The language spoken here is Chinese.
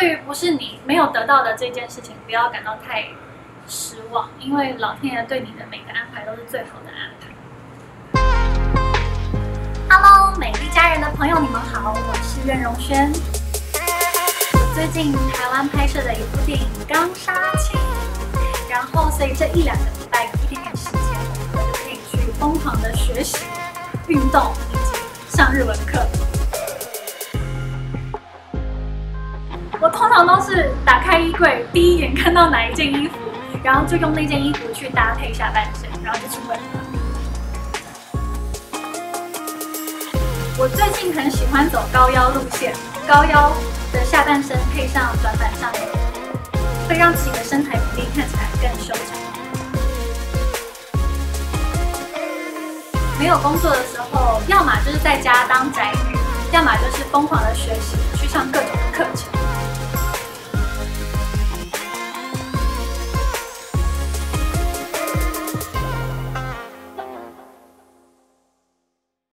对于不是你没有得到的这件事情，不要感到太失望，因为老天爷对你的每个安排都是最好的安排。Hello，美丽家人的朋友，你们好，我是任荣轩。我最近台湾拍摄的一部电影刚杀青，然后所以这一两个礼拜有一点点时间，我就可以去疯狂的学习、运动以及上日文课。我通常都是打开衣柜，第一眼看到哪一件衣服，然后就用那件衣服去搭配下半身，然后就出门了。我最近很喜欢走高腰路线，高腰的下半身配上短版上衣，会让自己的身材比例看起来更修长。没有工作的时候，要么就是在家当宅女，要么就是疯狂的学习，